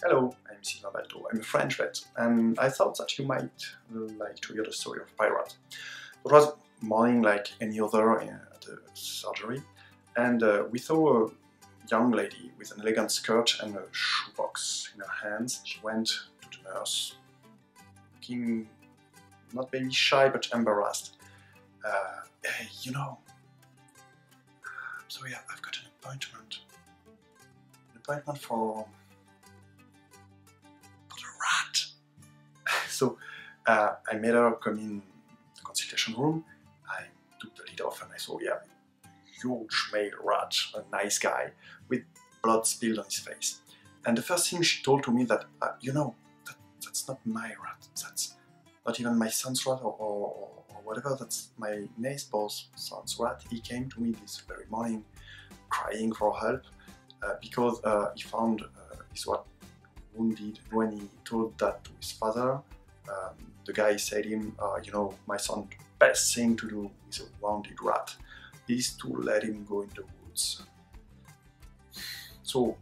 Hello, I'm Sylvain Balteau. I'm a French vet, and I thought that you might like to hear the story of Pirate. It was morning like any other at the surgery, and uh, we saw a young lady with an elegant skirt and a shoebox in her hands. She went to the nurse, looking not very shy but embarrassed. Uh, hey, you know, I'm sorry, I've got an appointment. An appointment for So uh, I made her come in the consultation room. I took the lid off and I saw, yeah, huge male rat, a nice guy with blood spilled on his face. And the first thing she told to me that, uh, you know, that, that's not my rat. That's not even my son's rat or, or, or whatever. That's my neighbor's son's rat. He came to me this very morning crying for help uh, because uh, he found uh, his rat wounded when he told that to his father um, the guy said him, uh, you know, my son, best thing to do with a wounded rat is to let him go in the woods. So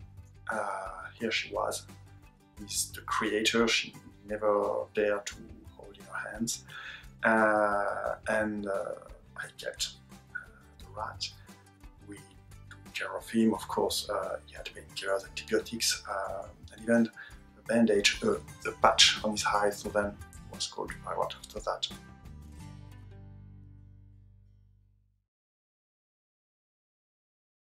uh, here she was with the creator she never dared to hold in her hands. Uh, and uh, I kept uh, the rat. We took care of him, of course, uh, he had painkillers, antibiotics, and even bandage, uh, the patch on his eye, so then was called Pirate after that.